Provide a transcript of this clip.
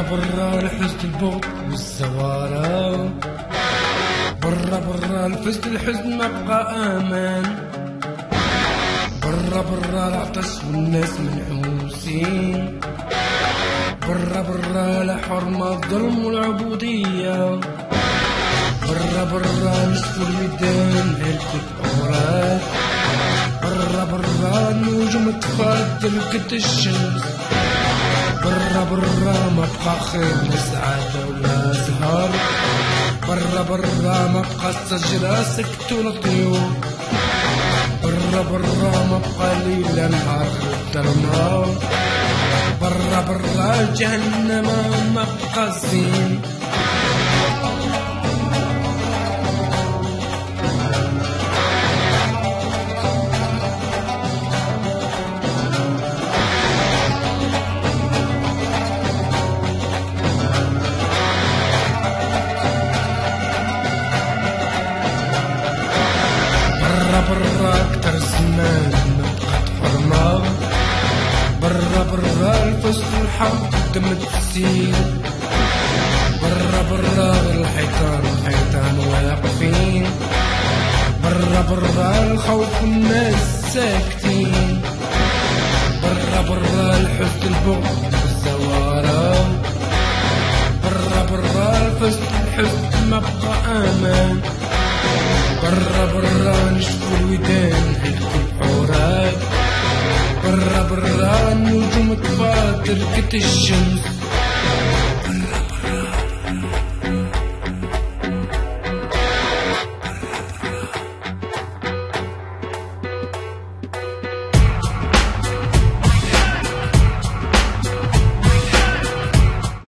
برا برا الحزن البغض والزوارة. برا برا الفزد الحزن ما بقى أمان برا برا العطش والناس منحوسين برا برا لا حرمة الظلم والعبودية. برا برا نصف الودان عرفت أوراق برا برا النجوم تفضل قد الشمس. برا ما بقى خير لا سعادة ولا زهر برا برا ما بقى الشجرة سكت طيور برا برا ما بقى ليلة نهار الظلمة برا برا جهنم ما بقى زين برا أكتر زمان ما بقات حرمة برا برا الفصل الحق دم تسيل برا برا الحيطان الحيطان واقفين. برا برا الخوف والناس ساكتين. برا برا الحزن البغض والزوارة. برا برا الفصل الحزن ما بقى أمان. برا برا نشوف الودان حيث الحورات برا برا النجوم تفاطر كت الشمس